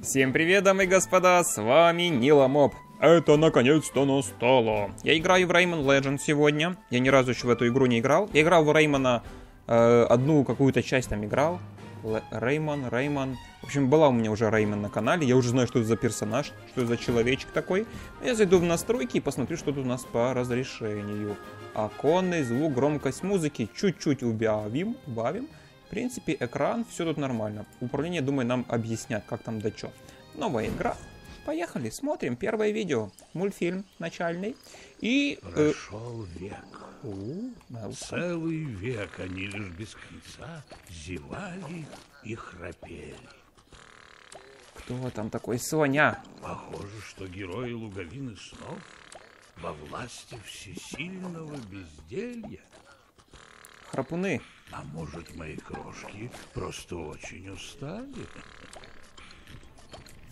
Всем привет, дамы и господа, с вами Ниломоб. Это наконец-то настало. Я играю в Rayman Legends сегодня. Я ни разу еще в эту игру не играл. Я играл в Реймона э, одну какую-то часть там играл. Реймон, Реймон. В общем, была у меня уже Реймон на канале. Я уже знаю, что это за персонаж, что это за человечек такой. Я зайду в настройки и посмотрю, что тут у нас по разрешению. Оконный звук, громкость музыки чуть-чуть убавим. убавим. В принципе, экран, все тут нормально. Управление, думаю, нам объяснят, как там да чё. Новая игра. Поехали, смотрим. Первое видео. Мультфильм начальный. И... Э, Прошел век. У, Целый век они лишь без конца зевали и храпели. Кто там такой Соня? Похоже, что герои луговины снов во власти всесильного безделья. Храпуны. А может, мои крошки просто очень устали?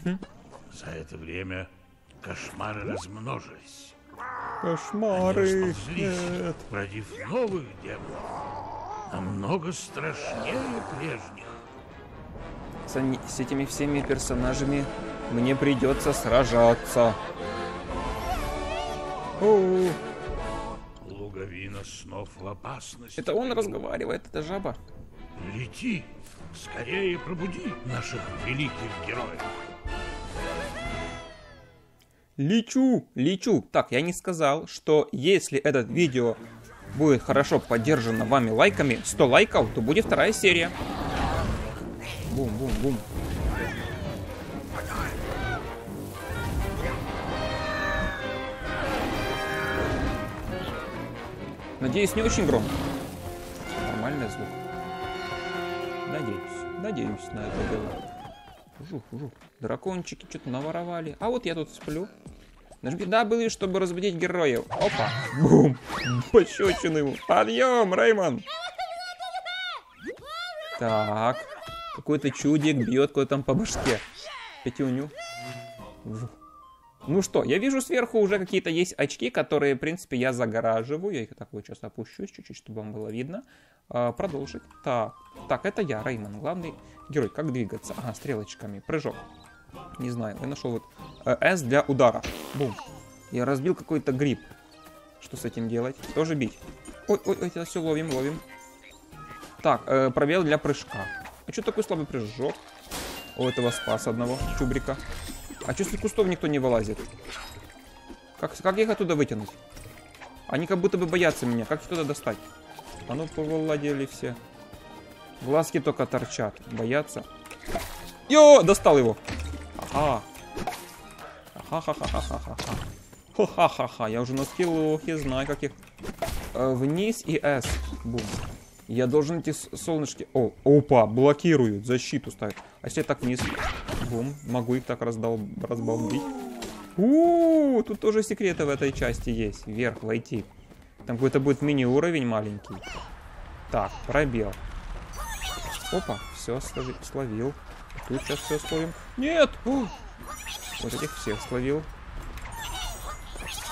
Хм. За это время кошмары размножились. Кошмары. Нет. родив новых демонов, намного страшнее прежних. С, с этими всеми персонажами мне придется сражаться. О -о -о луговина снов в опасности. Это он разговаривает, это жаба. Лети, скорее пробуди наших великих героев. Лечу, лечу. Так, я не сказал, что если этот видео будет хорошо поддержано вами лайками, 100 лайков, то будет вторая серия. Бум-бум-бум. Надеюсь, не очень громко. Нормальный звук. Надеюсь. Надеюсь на это дело. Жух, жух. Дракончики что-то наворовали. А вот я тут сплю. Нажми W, чтобы разбудить героев. Опа. Бум. Пощечину ему. Подъем, Реймон. Так. Какой-то чудик бьет кого-то там по башке. Пятюню. Жух. Ну что, я вижу сверху уже какие-то есть очки, которые, в принципе, я загораживаю. Я их так вот сейчас опущусь чуть-чуть, чтобы вам было видно. А, продолжить. Так, так, это я, Реймон, главный герой. Как двигаться? Ага, стрелочками. Прыжок. Не знаю, я нашел вот э, S для удара. Бум. Я разбил какой-то гриб. Что с этим делать? Тоже бить. Ой, ой, ой, это все ловим, ловим. Так, э, пробел для прыжка. А что такой слабый прыжок? У этого спас одного чубрика. А что с кустов никто не вылазит? Как, как их оттуда вытянуть? Они как будто бы боятся меня. Как их туда достать? А ну, повыладили все. Глазки только торчат. Боятся. Йо, достал его. Ага. Ха-ха-ха-ха-ха-ха. Ха-ха-ха-ха. Я уже на скиллухе знаю, как их... Э, вниз и S. Бум. Я должен эти солнышки... О, опа, блокируют, защиту ставят. А если я так вниз... Бум, могу их так раздал... разбомбить. У, тут тоже секреты в этой части есть. Вверх войти. Там какой-то будет мини-уровень маленький. Так, пробел. Опа, все словил. Тут сейчас все словим. Нет! О! Вот этих всех словил.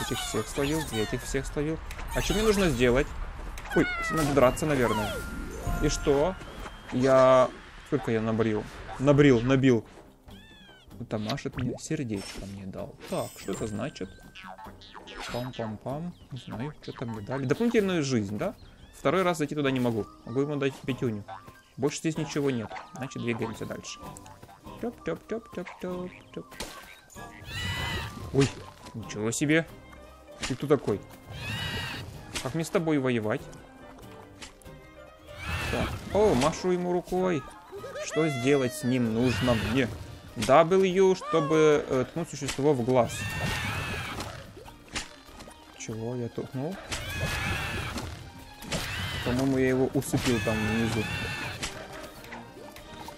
Этих всех словил, этих всех словил. А что мне нужно сделать? Ой, надо драться, наверное. И что? Я... Сколько я набрил? Набрил, набил. Это машет мне, сердечко мне дал. Так, что это значит? Пам-пам-пам. Не знаю, что-то мне дали. Дополнительную жизнь, да? Второй раз зайти туда не могу. Могу ему дать пятюню. Больше здесь ничего нет. Значит, двигаемся дальше. Тёп-тёп-тёп-тёп-тёп. Ой, ничего себе. Ты кто такой? Как мне с тобой воевать? Так. О, машу ему рукой. Что сделать с ним нужно мне? W, чтобы э, ткнуть существо в глаз. Чего я ткнул? По-моему, я его усыпил там внизу.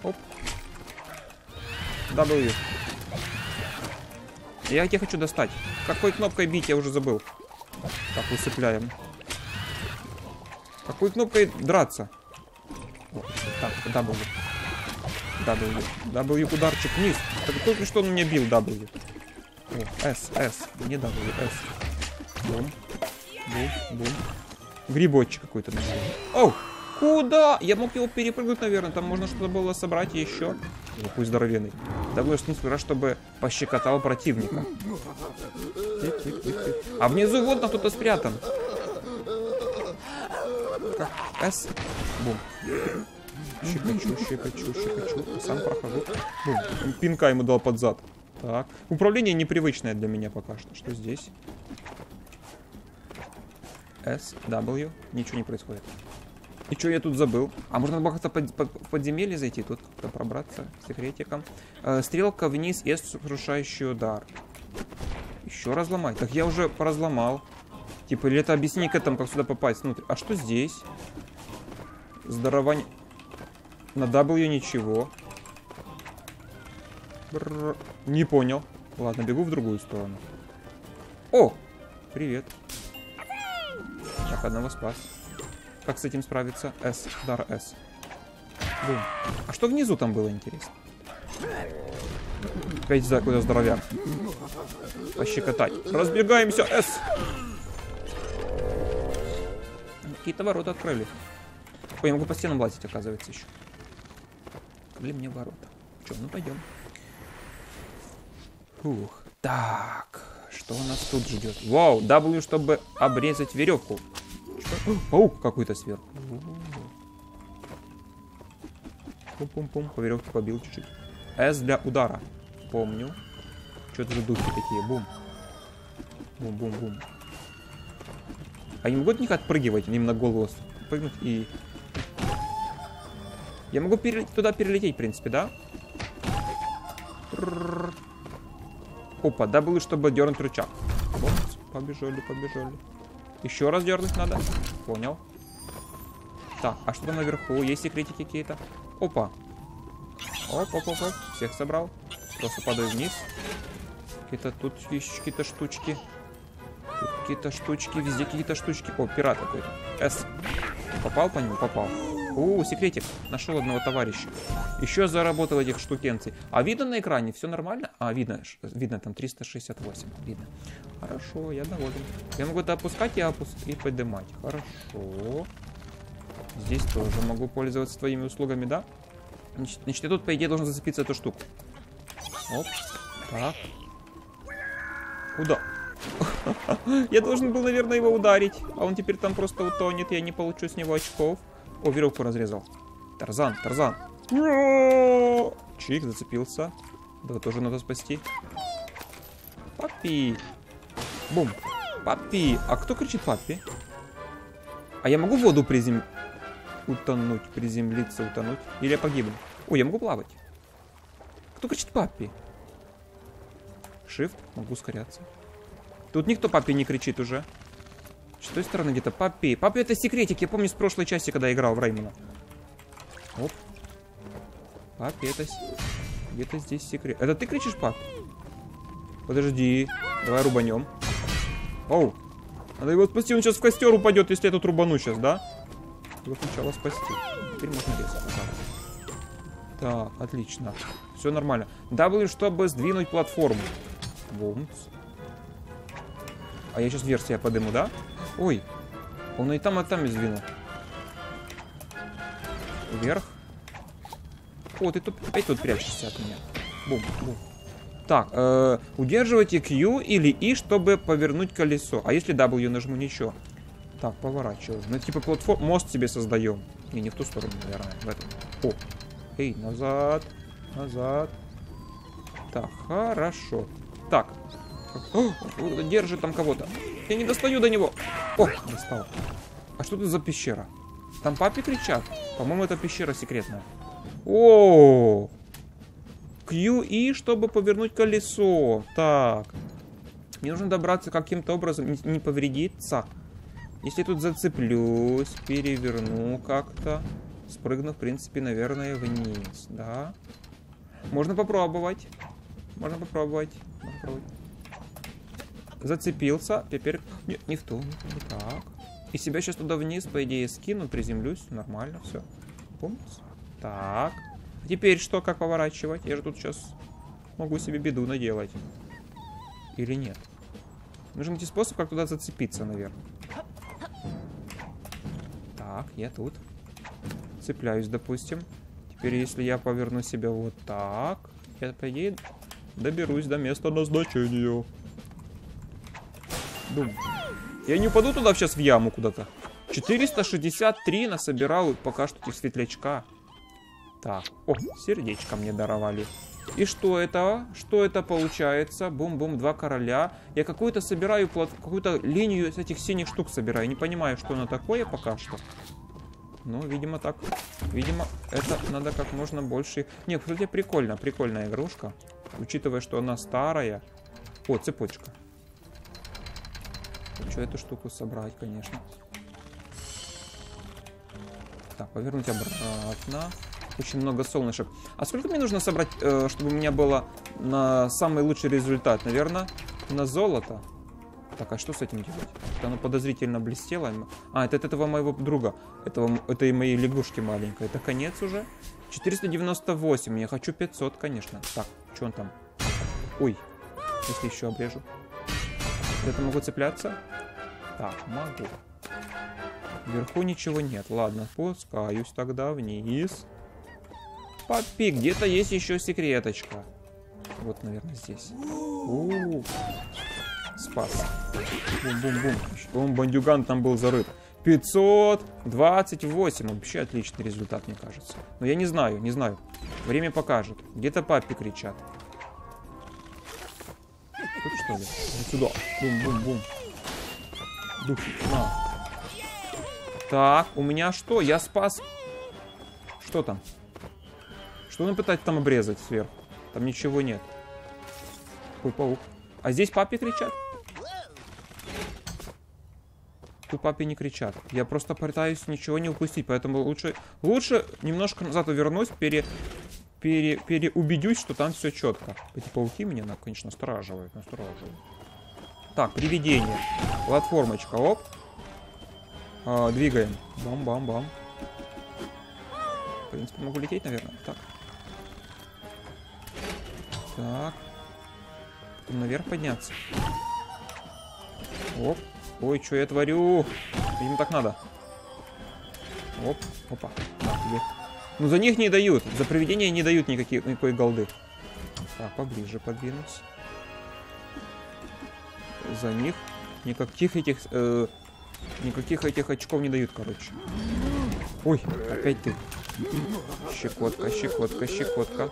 Оп. W. Я тебя хочу достать. Какой кнопкой бить, я уже забыл. Так, усыпляем. Какой кнопкой драться? Так, W. W. W ударчик вниз. Так только что он меня бил W. О, S, S. Не W, S. Бум. Бум, бум. Грибочек какой-то нашел. Оу! Куда? Я мог его перепрыгнуть, наверное. Там можно что-то было собрать еще. Какой здоровенный. W несколько раз, чтобы пощекотал противника. Тик, тик, тик, тик. А внизу вот на кто-то спрятан. Как? S. Бум. Щекочу, щекочу, щекочу. Сам прохожу. Бум. Пинка ему дал под зад. Так. Управление непривычное для меня пока что. Что здесь? S, W. Ничего не происходит. И что я тут забыл? А можно как-то под, под, в подземелье зайти, тут как-то пробраться секретиком. Э, стрелка вниз и сокрушающий удар. Еще разломать. Так я уже поразломал. Типа, или это объясни к этому, как сюда попасть внутрь. А что здесь? Здорование. На W ничего. Бррр. Не понял. Ладно, бегу в другую сторону. О! Привет. Так, одного спас. Как с этим справиться? S. Дар S. Бум. А что внизу там было, интересно? Опять за здоровяк. Пощекотать. Разбегаемся, S. Какие-то ворота открыли. Ой, я могу по стенам лазить, оказывается, еще. Открыли мне ворота. Че, ну пойдем. Фух. Так, что у нас тут ждет? Вау, W, чтобы обрезать веревку. Что? Паук какой-то сверху. Пум-пум-пум, по веревке побил чуть-чуть. S для удара. Помню. Что это за духи такие? Бум. Бум-бум-бум. А не могут них отпрыгивать, им на голову прыгнуть и... Я могу пере... туда перелететь, в принципе, да? Опа, да было, чтобы дернуть рычаг. Вот, побежали, побежали. Еще раз дернуть надо. Понял. Так, а что там наверху? Есть секретики какие-то? Опа. Оп, оп, оп, оп. Всех собрал. Просто падаю вниз. Какие-то тут есть какие-то штучки. Тут какие-то штучки, везде какие-то штучки. О, пират какой-то. С. Попал по нему? Попал. У, секретик. Нашел одного товарища. Еще заработал этих штукенций. А видно на экране? Все нормально? А, видно. Видно там 368. Видно. Хорошо, я доволен. Я могу это опускать и, опуск... и поднимать. Хорошо. Здесь тоже могу пользоваться твоими услугами, да? Значит, значит я тут, по идее, должен зацепиться эту штуку. Оп. Так. Куда? Я должен был, наверное, его ударить. А он теперь там просто утонет. Я не получу с него очков. О, веревку разрезал. Тарзан, Тарзан. Чик зацепился. Да, тоже надо спасти. Папи. Бум. Папи. А кто кричит папи? А я могу в воду призем... Утонуть, приземлиться, утонуть? Или я погибну? О, я могу плавать. Кто кричит папи? Shift. Могу ускоряться. Тут никто папе не кричит уже. С той стороны где-то папе. Папе это секретик. Я помню с прошлой части, когда я играл в Реймона. Оп. Папе это... Где-то здесь секрет. Это ты кричишь, пап? Подожди. Давай рубанем. Оу. Надо его спасти. Он сейчас в костер упадет, если я тут рубану сейчас, да? Его сначала спасти. Теперь можно резать. Так, отлично. Все нормально. W, чтобы сдвинуть платформу. Бумс. А я сейчас вверх себя подыму, да? Ой. Он и там, и там сдвинул. Вверх. О, ты тут опять тут прячешься от меня. Бум, бум. Так, э, удерживайте Q или И, чтобы повернуть колесо. А если W нажму, ничего. Так, поворачиваю. Ну, типа платформ... Мост себе создаем. Не, не в ту сторону, наверное. В эту. О. Эй, назад. Назад. Так, хорошо. Так, о, держит там кого-то. Я не достаю до него. О, достал. А что это за пещера? Там папе кричат. По-моему, это пещера секретная. О, Q и чтобы повернуть колесо. Так. Мне нужно добраться каким-то образом, не повредиться. Если тут зацеплюсь, переверну как-то, спрыгну, в принципе, наверное, вниз, да? Можно попробовать. Можно попробовать. Можно попробовать. Зацепился. Теперь... Нет, не в ту. Не так. И себя сейчас туда вниз, по идее, скину, приземлюсь. Нормально все. Помните? Так. Теперь что, как поворачивать? Я же тут сейчас могу себе беду наделать. Или нет? Нужно найти способ, как туда зацепиться, наверное. Так, я тут. Цепляюсь, допустим. Теперь, если я поверну себя вот так, я, по идее, доберусь до места назначения. Дум. Я не упаду туда сейчас в яму куда-то. 463 насобирал пока что этих светлячка. Так, о, сердечко мне даровали. И что это? Что это получается? Бум-бум, два короля. Я какую-то собираю, какую-то линию с этих синих штук собираю. Не понимаю, что оно такое пока что. Ну, видимо, так. Видимо, это надо как можно больше... Не, кстати, прикольно. Прикольная игрушка. Учитывая, что она старая. О, цепочка. Хочу эту штуку собрать, конечно. Так, повернуть обратно. Очень много солнышек. А сколько мне нужно собрать, э, чтобы у меня было на самый лучший результат? Наверное, на золото. Так, а что с этим делать? Оно подозрительно блестело. А, это от этого моего друга. Этого, этой моей лягушки маленькой. Это конец уже? 498. Я хочу 500, конечно. Так, что он там? Ой, если еще обрежу. Это могу цепляться? Так, могу. Вверху ничего нет. Ладно, спускаюсь тогда вниз. Папи, где-то есть еще секреточка. Вот, наверное, здесь. У -у -у. Спас. Бум-бум-бум. Он бандюган там был зарыт. 528. Вообще отличный результат, мне кажется. Но я не знаю, не знаю. Время покажет. Где-то папи кричат. Тут что ли? Вот сюда. Бум-бум-бум. Духи. На. Так, у меня что? Я спас... Что там? Что он пытается там обрезать сверху? Там ничего нет. Какой паук. А здесь папе кричат? Тут папе не кричат. Я просто пытаюсь ничего не упустить, поэтому лучше, лучше немножко назад вернусь, пере, пере, переубедюсь, что там все четко. Эти пауки меня, конечно, настораживают, настораживают. Так, привидение. Платформочка, оп. А, двигаем. Бам-бам-бам. В принципе, могу лететь, наверное. Так. Так. Потом наверх подняться. Оп. Ой, что я творю? Им так надо. Оп. Опа. На тебе. Ну, за них не дают. За привидения не дают никаких, никакой голды. Так, поближе подвинуться. За них никаких этих... Э, никаких этих очков не дают, короче. Ой, опять ты. Щекотка, щекотка, щекотка.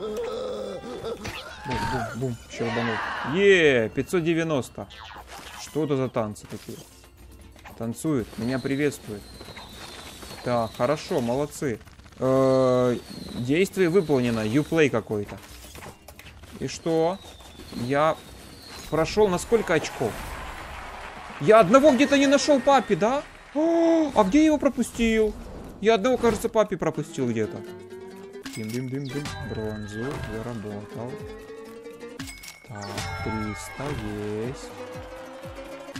Бум, бум, бум. Щелбанул. Е, 590. Что это за танцы такие? Танцует, меня приветствует. Так, хорошо, молодцы. Э -э действие выполнено. Юплей какой-то. И что? Я прошел на сколько очков? Я одного где-то не нашел папе, да? О, а где я его пропустил? Я одного, кажется, папе пропустил где-то. Дим-дим-дим-дим. Бронзу заработал. Так, 300 есть.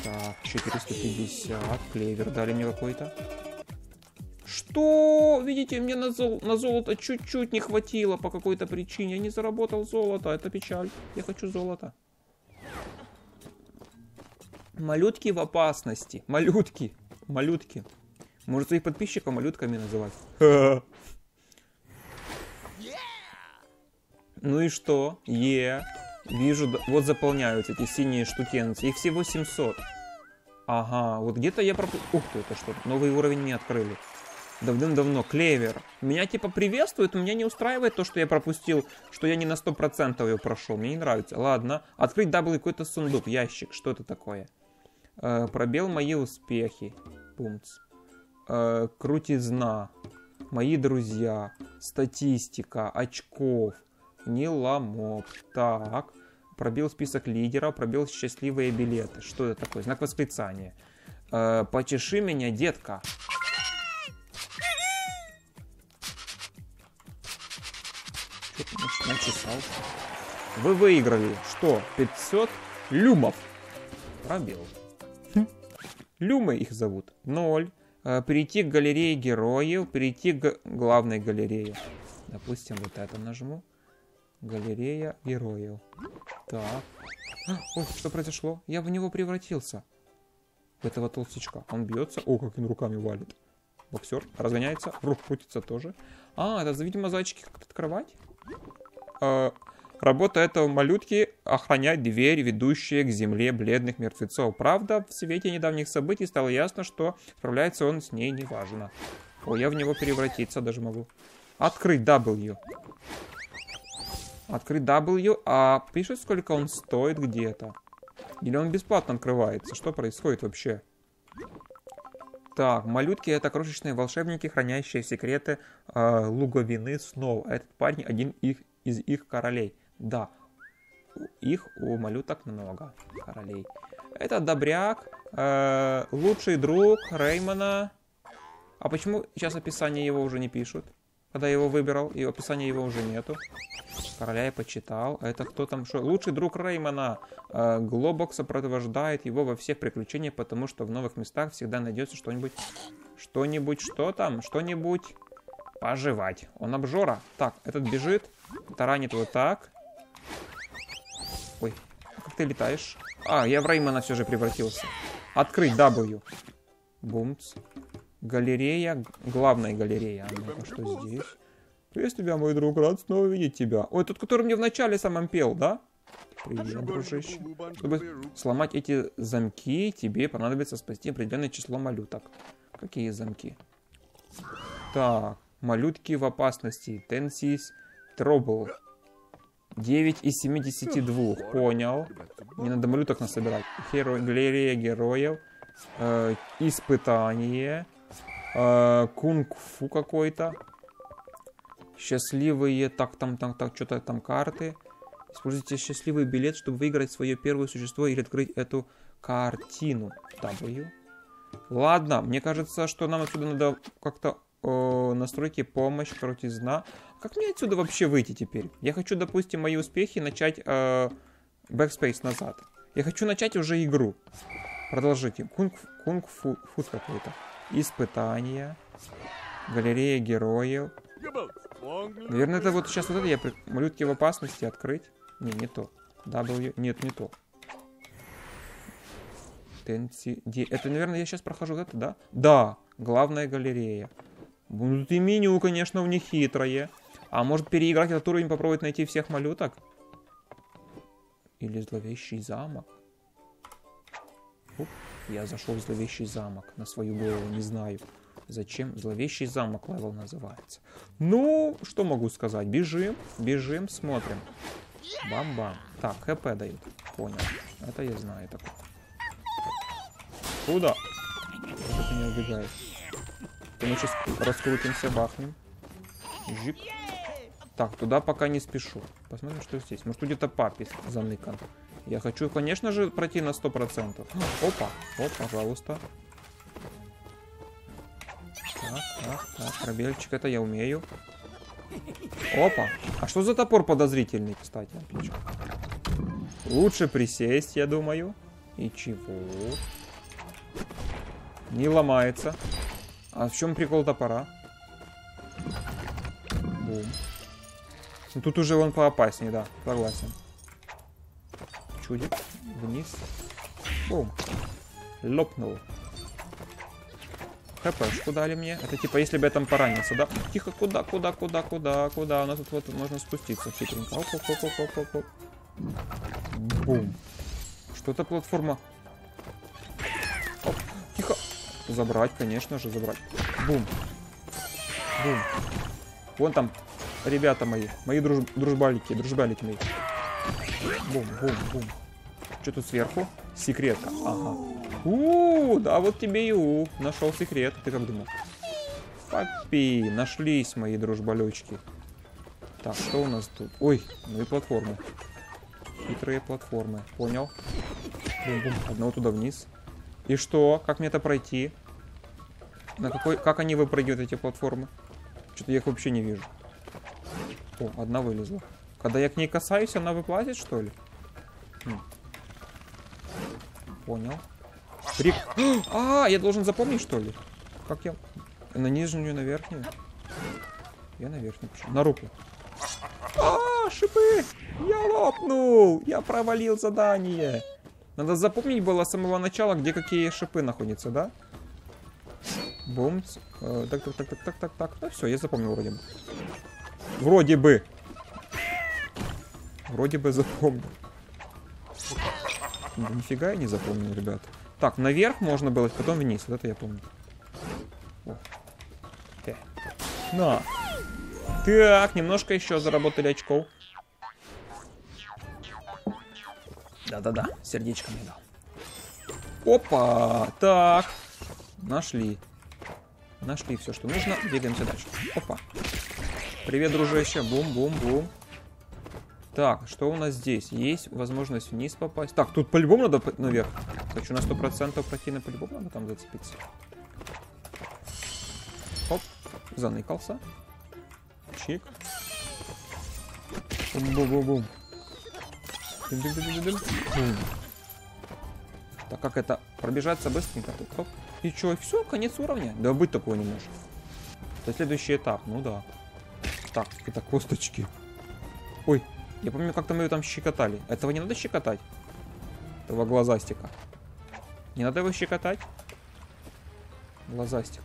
Так, 450. Клевер дали мне какой-то. Что? Видите, мне на, зол на золото чуть-чуть не хватило по какой-то причине. Я не заработал золото. Это печаль. Я хочу золото. Малютки в опасности. Малютки. Малютки. Может своих подписчиков малютками называть. Ну и что? Е. Вижу, вот заполняются эти синие штукенцы. Их всего 700. Ага, вот где-то я пропустил... Ух ты, это что? Новый уровень не открыли. Давным-давно. Клевер. Меня типа приветствует, но меня не устраивает то, что я пропустил, что я не на 100% ее прошел. Мне не нравится. Ладно. Открыть дабл какой-то сундук, ящик. Что это такое? Э, пробел мои успехи. Пумц. Э, крутизна. Мои друзья. Статистика. Очков. Ниламоп. Так. Пробил список лидеров, пробил счастливые билеты. Что это такое? Знак восклицания. Э, почеши меня, детка. Начесал. Вы выиграли. Что? 500 люмов. Пробил. Люмы их зовут. Ноль. Э, перейти к галерее героев. Перейти к главной галерее. Допустим, вот это нажму. Галерея героев. Так. А, ой, что произошло? Я в него превратился. В этого толстячка. Он бьется. О, как он руками валит. Боксер. Разгоняется. Рук крутится тоже. А, это, видимо, зайчики как открывать. А, Работа этого малютки — охранять дверь, ведущая к земле бледных мертвецов. Правда, в свете недавних событий стало ясно, что справляется он с ней неважно. О, я в него превратиться даже могу. Открыть W. Открыть W, а пишет, сколько он стоит где-то. Или он бесплатно открывается? Что происходит вообще? Так, малютки это крошечные волшебники, хранящие секреты э, луговины снов. Этот парень один их, из их королей. Да, их у малюток много королей. Это добряк, э, лучший друг Реймона. А почему сейчас описание его уже не пишут? Когда я его выбирал, и описания его уже нету. Короля я почитал. Это кто там? Что? Лучший друг Реймона. Э, Глобок сопровождает его во всех приключениях, потому что в новых местах всегда найдется что-нибудь... Что-нибудь, что там? Что-нибудь пожевать. Он обжора. Так, этот бежит. Таранит вот так. Ой, как ты летаешь? А, я в Реймона все же превратился. Открыть W. Бумц. Галерея, главная галерея. Ну что здесь? Приветствую тебя, мой друг, рад снова видеть тебя. Ой, тот, который мне в начале самом пел, да? Привет, дружище. Чтобы сломать эти замки, тебе понадобится спасти определенное число малюток. Какие замки? Так, малютки в опасности. Тенсис Trouble. 9 из 72. Понял. Мне надо малюток насобирать. Херо... Галерея героев. Э, испытание. Э, Кунг-фу какой-то. Счастливые, так, там, там, так, что-то там карты. Используйте счастливый билет, чтобы выиграть свое первое существо или открыть эту картину. W. Ладно, мне кажется, что нам отсюда надо как-то э, настройки помощь, крутизна. Как мне отсюда вообще выйти теперь? Я хочу, допустим, мои успехи начать э, backspace назад. Я хочу начать уже игру. Продолжите. Кунг-фу кунг какой-то. Испытания. Галерея героев. Наверное, это вот сейчас вот это я... Малютки в опасности открыть. Не, не то. W... Нет, не то. Тенси... Это, наверное, я сейчас прохожу это, да? Да, главная галерея. Тут и меню, конечно, у них хитрое. А может переиграть этот уровень, попробовать найти всех малюток? Или зловещий замок? Оп. Я зашел в зловещий замок на свою голову, не знаю. Зачем зловещий замок level называется. Ну, что могу сказать? Бежим, бежим, смотрим. Бам-бам. Так, хп дают. Понял. Это я знаю такое. Куда? Что ты не убегаешь? То мы сейчас раскрутимся, бахнем. Жик. Так, туда пока не спешу. Посмотрим, что здесь. Может, где-то папис заныкан. Я хочу, конечно же, пройти на 100%. Опа, вот, пожалуйста. Так, так, так, пробельчик, это я умею. Опа. А что за топор подозрительный, кстати? Лучше присесть, я думаю. И чего? Не ломается. А в чем прикол топора? Бум. Ну, тут уже он поопаснее, да, согласен чудик. Вниз. Бум. Лопнул. ХПшку дали мне. Это типа, если бы я там поранился, да? Тихо, куда, куда, куда, куда, куда? У нас тут вот можно спуститься хитренько. Оп, оп, оп, оп, оп, оп. Бум. Что это платформа? Забрать, конечно же, забрать. Бум. Бум. Вон там ребята мои. Мои друж... дружбалики, дружбалики мои. Бум, бум, бум. Что тут сверху? Секретка. Ага. -у да вот тебе и у. Нашел секрет. Ты как думал? Папи, нашлись мои дружбалечки. Так, что у нас тут? Ой, ну и платформы. Хитрые платформы. Понял. Бум-бум. Одного туда вниз. И что? Как мне это пройти? На какой... Как они выпрыгивают, эти платформы? Что-то я их вообще не вижу. О, одна вылезла. Когда я к ней касаюсь, она выплатит, что ли? Хм. Понял. Прик... А, я должен запомнить, что ли? Как я... На нижнюю, на верхнюю? Я на верхнюю пошел. На руку. А, шипы! Я лопнул! Я провалил задание. Надо запомнить было с самого начала, где какие шипы находятся, да? Бумц. Э, так, так, так, так, так, так, так. Ну все, я запомнил вроде бы. Вроде бы. Вроде бы запомнил. Да нифига я не запомнил, ребят. Так, наверх можно было, потом вниз. Вот это я помню. О. Э. На. Так, немножко еще заработали очков. Да-да-да, сердечко мне дал. Опа! Так. Нашли. Нашли все, что нужно. Двигаемся дальше. Опа. Привет, дружище. Бум-бум-бум. Так, что у нас здесь? Есть возможность вниз попасть. Так, тут по-любому надо наверх. Хочу на 100% пройти, на по-любому надо там зацепиться. Оп, заныкался. Чик. Бум-бум-бум-бум. Так, как это? Пробежаться быстренько тут. Оп. И чё, все, конец уровня? Да быть такого не может. Это следующий этап, ну да. Так, это косточки. Ой, я помню, как-то мы ее там щекотали. Этого не надо щекотать? Этого глазастика. Не надо его щекотать? Глазастик.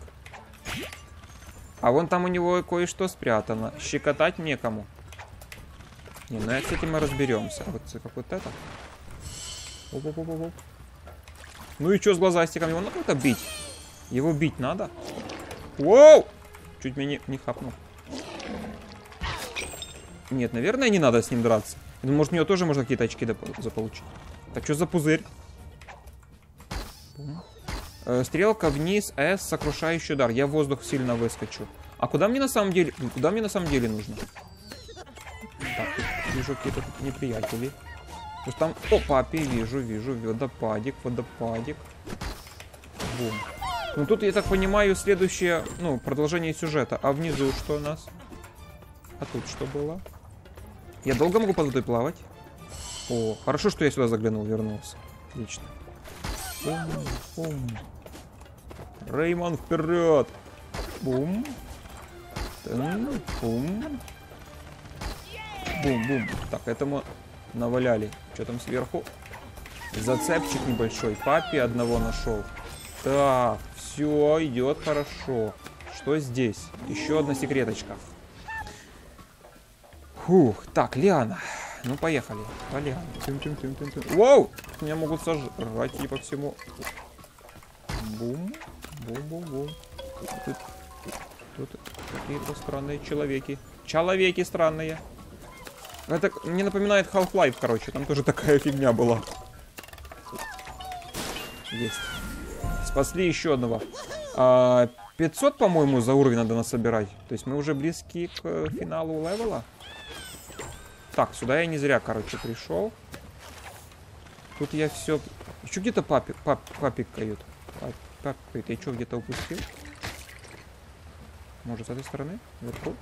А вон там у него кое-что спрятано. Щекотать некому. Не, ну с этим мы разберемся. Вот как вот это. Оп -оп -оп -оп. Ну и что с глазастиком? Его надо как-то бить. Его бить надо. Воу! Чуть меня не, не хапнул. Нет, наверное, не надо с ним драться. Думаю, может, у него тоже можно какие-то очки заполучить. Так, что за пузырь? Э, стрелка вниз, С, сокрушающий удар. Я в воздух сильно выскочу. А куда мне на самом деле... Куда мне на самом деле нужно? Вижу какие-то неприятели. То там... О, папе, вижу, вижу. Водопадик, водопадик. Бум. Ну тут, я так понимаю, следующее, ну, продолжение сюжета. А внизу что у нас? А тут что было? Я долго могу под водой плавать? О, хорошо, что я сюда заглянул, вернулся. Отлично. Бум, бум. Реймон, вперед! Бум. Бум. Бум-бум. Так, это мы наваляли. Что там сверху? Зацепчик небольшой. Папе одного нашел. Так, все идет хорошо. Что здесь? Еще одна секреточка. Фух, так, Лиана. Ну, поехали. По Лиане. Тим -тим -тим -тим -тим. Воу! Меня могут сожрать и по всему. Бум. Бум-бум-бум. Тут, тут какие-то странные человеки. Человеки странные. Это мне напоминает Half-Life, короче. Там тоже такая фигня была. Есть. Спасли еще одного. А, 500, по-моему, за уровень надо насобирать. То есть мы уже близки к финалу левела. Так, сюда я не зря, короче, пришел. Тут я все... Еще где-то папик, пап, папик кают. Пап, папик, я что, где-то упустил? Может, с этой стороны? Вверху?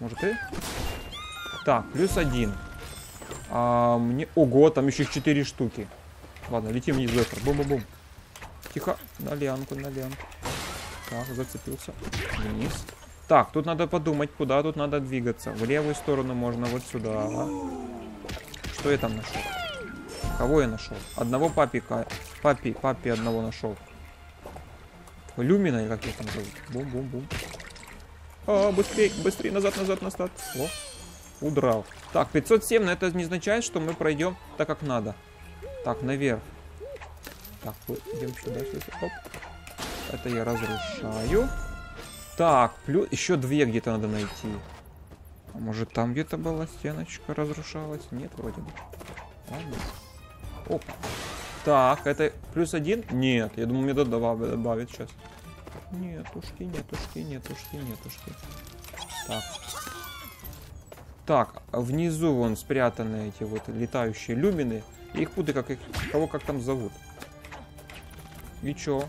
Может, ты? Так, плюс один. А, мне... Ого, там еще четыре штуки. Ладно, летим вниз быстро. Бум-бум-бум. Тихо. На лянку, на лянку. Так, зацепился. Вниз. Так, тут надо подумать, куда тут надо двигаться. В левую сторону можно вот сюда. Что я там нашел? Кого я нашел? Одного папика. Папи, папи одного нашел. Люмина, или как я там зовут? Бум-бум-бум. А, быстрее, быстрее, назад, назад, назад. О, удрал. Так, 507, но это не означает, что мы пройдем так, как надо. Так, наверх. Так, идем сюда. Оп. Это я разрушаю. Так, плюс еще две где-то надо найти. А может там где-то была стеночка разрушалась? Нет, вроде бы. Ладно. Опа. Так, это плюс один? Нет, я думаю, мне добавит, добавит сейчас. Нетушки, нетушки, нетушки, нетушки. Так. Так, внизу вон спрятаны эти вот летающие люмины. их путы, как их, кого как там зовут. И чё?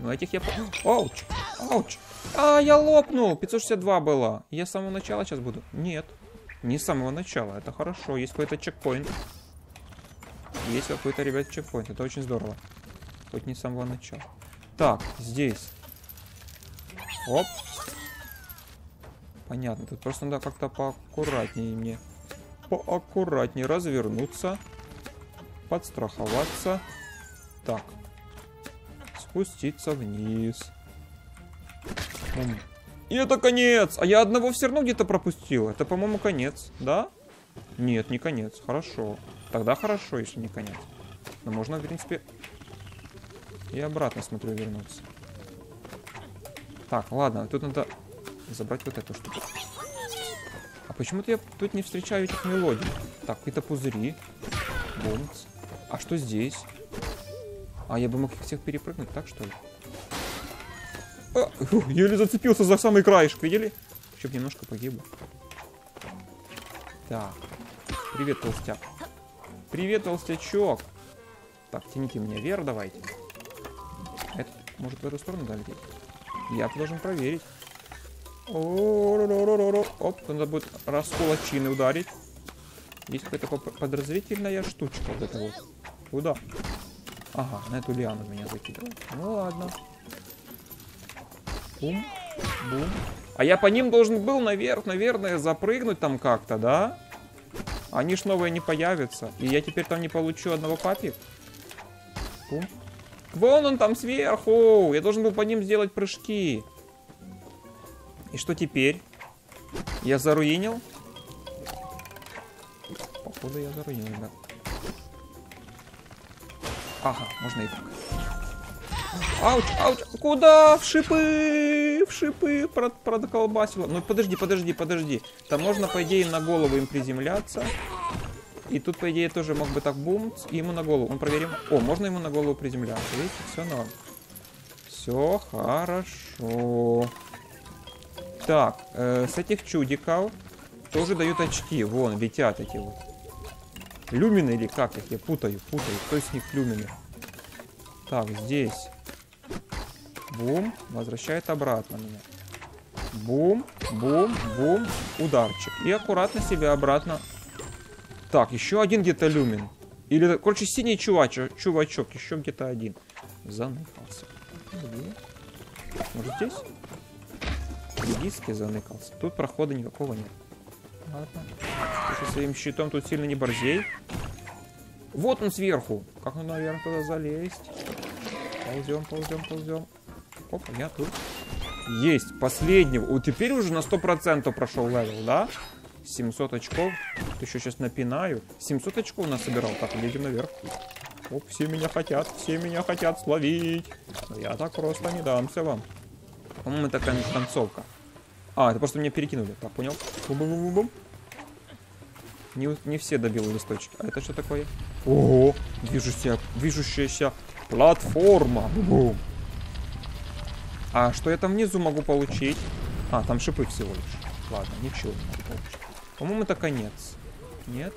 Ну, этих я... Ауч! Ауч! А, я лопнул! 562 было. Я с самого начала сейчас буду? Нет. Не с самого начала. Это хорошо. Есть какой-то чекпоинт. Есть какой-то, ребят, чекпоинт. Это очень здорово. Хоть не с самого начала. Так, здесь. Оп. Понятно. Тут просто надо как-то поаккуратнее мне. Поаккуратнее развернуться. Подстраховаться. Так. Спуститься вниз. И это конец! А я одного все равно где-то пропустил. Это, по-моему, конец, да? Нет, не конец. Хорошо. Тогда хорошо, если не конец. Но можно, в принципе, и обратно, смотрю, вернуться. Так, ладно, тут надо забрать вот эту штуку. А почему-то я тут не встречаю этих мелодий. Так, какие-то пузыри. Бумц. А что здесь? А, я бы мог их всех перепрыгнуть, так что ли? А, фу, еле зацепился за самый краешек, видели? Еще немножко погиб. Так. Привет, толстяк. Привет, толстячок. Так, тяните меня вверх давайте. Это может в эту сторону долететь? Я должен проверить. Оп, надо будет раз кулачины ударить. Есть какая-то подозрительная штучка вот эта вот. Куда? Ага, на эту лиану меня закидывает. Ну ладно. Бум, бум. А я по ним должен был наверх, наверное, запрыгнуть там как-то, да? Они ж новые не появятся. И я теперь там не получу одного папи. Бум. Вон он там сверху. Я должен был по ним сделать прыжки. И что теперь? Я заруинил? Походу я заруинил, да. Ага, можно и так. Ауч, ауч. Куда? В шипы, в шипы прод продоколбасило. Ну подожди, подожди, подожди. Там можно, по идее, на голову им приземляться. И тут, по идее, тоже мог бы так бум, и ему на голову. Он проверим. О, можно ему на голову приземляться. Видите, все норм. Все хорошо. Так, э, с этих чудиков тоже дают очки. Вон, летят эти вот. Люмины или как их? Я путаю, путаю. Кто из них люмины? Так, здесь. Бум. Возвращает обратно меня. Бум, бум, бум. Ударчик. И аккуратно себя обратно так, еще один где-то люмин. Или, короче, синий чувачок, чувачок, еще где-то один. Заныкался. Может здесь? Редиски заныкался. Тут прохода никакого нет. Ладно. Слушай, своим щитом тут сильно не борзей. Вот он сверху. Как он наверх туда залезть? Ползем, ползем, ползем. Опа, я тут. Есть, последнего. Вот теперь уже на 100% прошел level, да? 700 очков. Еще сейчас напинаю. 700 очков насобирал. Так, едем наверх. Оп, все меня хотят, все меня хотят словить. Но я так просто не дамся вам. По-моему, это концовка. А, это просто меня перекинули. Так, понял. Бум -бум -бум -бум. Не, не все добил листочки. А это что такое? Ого, движущаяся, движущаяся платформа. Бум. А что я там внизу могу получить? А, там шипы всего лишь. Ладно, ничего не могу получить. По-моему, это конец. Нет?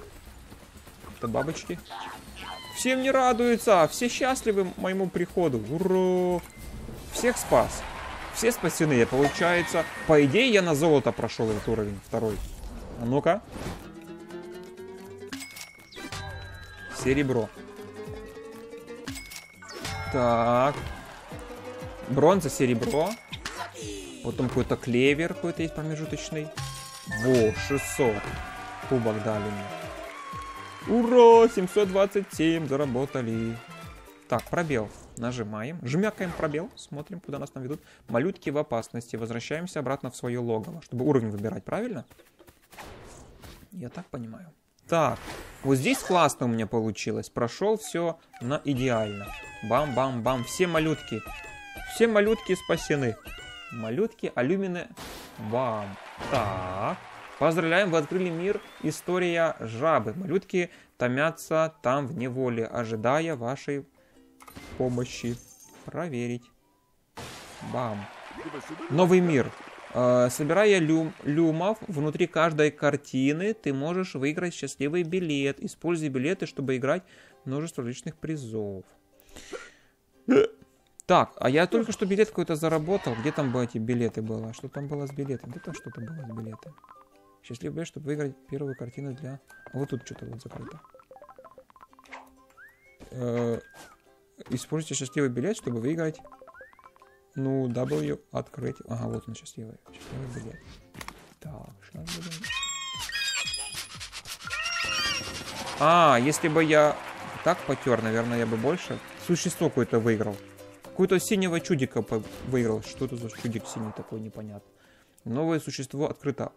Это бабочки. Всем не радуются, все счастливы моему приходу. Ура! Всех спас. Все спасены, получается. По идее, я на золото прошел этот уровень, второй. А ну-ка. Серебро. Так. Бронза, серебро. Потом какой-то клевер какой-то есть промежуточный. Во, 600. Кубок дали мне. Ура, 727, заработали. Так, пробел. Нажимаем. Жмякаем пробел. Смотрим, куда нас там ведут. Малютки в опасности. Возвращаемся обратно в свое логово, чтобы уровень выбирать, правильно? Я так понимаю. Так, вот здесь классно у меня получилось. Прошел все на идеально. Бам-бам-бам. Все малютки. Все малютки спасены. Малютки, алюмины. Бам. Так. Поздравляем, вы открыли мир История жабы. Малютки томятся там в неволе, ожидая вашей помощи. Проверить. Бам. Новый мир. Э, собирая люм, люмов внутри каждой картины, ты можешь выиграть счастливый билет. Используй билеты, чтобы играть множество различных призов. Так, а я только что билет какой-то заработал. Где там были эти билеты было? Что там было с билетом? Где там что-то было с билетом? Счастливый билет, чтобы выиграть первую картину для... А вот тут что-то вот закрыто. Используйте счастливый билет, чтобы выиграть... Ну, W открыть. Ага, вот он счастливый. Счастливый билет. Так, сейчас будем... А, если бы я так потер, наверное, я бы больше... Существо какое-то выиграл. Какое-то синего чудика выиграл. Что это за чудик синий такой, непонятно. Новое существо открыто.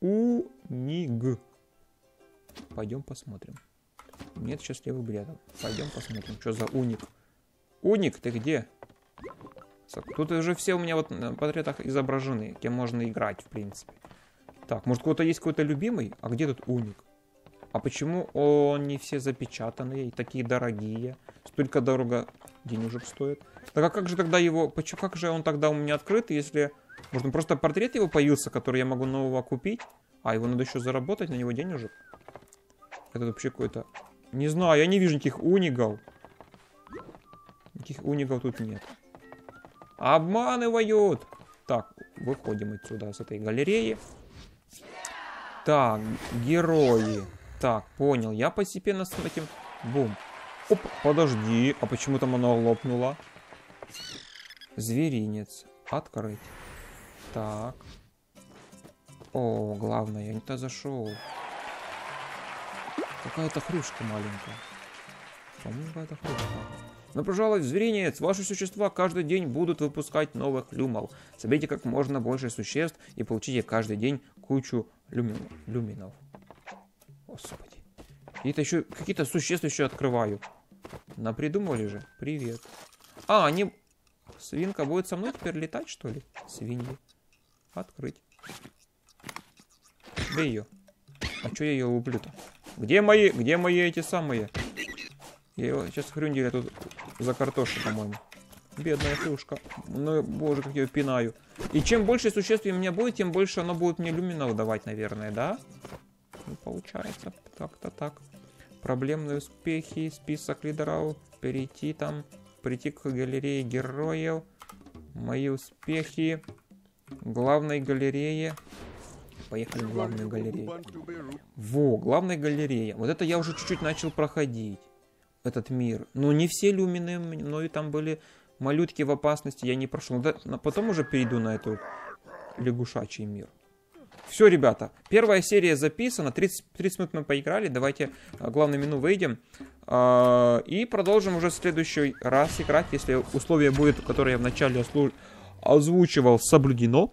Уник. Пойдем посмотрим. Нет счастливых билетов. Пойдем посмотрим, что за уник. Уник, ты где? Тут уже все у меня вот на портретах изображены, кем можно играть, в принципе. Так, может, у кого-то есть какой-то любимый? А где тут уник? А почему они все запечатанные и такие дорогие? Столько дорого денежек стоит. Так а как же тогда его... Почему, как же он тогда у меня открыт, если... Может, просто портрет его появился, который я могу нового купить? А, его надо еще заработать, на него денежек? Это вообще какой-то... Не знаю, я не вижу никаких уников. Никаких уников тут нет. Обманывают! Так, выходим отсюда, с этой галереи. Так, герои. Так, понял. Я постепенно с этим... Бум. Оп, подожди. А почему там оно лопнуло? Зверинец. Открыть. Так. О, главное, я не туда зашел. Какая-то хрюшка маленькая. По-моему, какая-то хрюшка. Но, пожалуй, зверинец, ваши существа каждый день будут выпускать новых люмов. Соберите как можно больше существ и получите каждый день кучу люмин... люминов. Господи. Это еще какие-то существа еще открываю. Напридумывали же. Привет. А, они... Свинка будет со мной теперь летать, что ли? Свиньи. Открыть. Где ее? А что я ее луплю-то? Где мои, где мои эти самые? Я его сейчас хрюнделя тут за картошку, по-моему. Бедная хрюшка. Ну, боже, как я ее пинаю. И чем больше существ у меня будет, тем больше оно будет мне люминов давать, наверное, да? Ну, получается. Так-то так. Проблемные успехи, список лидеров, перейти там, прийти к галерее героев. Мои успехи. Главной галерее. Поехали в главную галерею. Во, главная галерея. Вот это я уже чуть-чуть начал проходить. Этот мир. Но не все люмины, но и там были малютки в опасности. Я не прошел. Да, потом уже перейду на эту лягушачий мир. Все, ребята, первая серия записана, 30, 30 минут мы поиграли, давайте а, главное меню выйдем. А, и продолжим уже в следующий раз играть, если условие будет, которое я вначале озвучивал, соблюдено.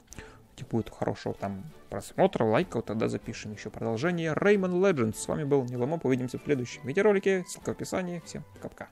Типа будет хорошего там просмотра, лайков, тогда запишем еще продолжение Rayman Legends. С вами был Ниломоп, увидимся в следующем видеоролике, ссылка в описании. Всем пока-пока.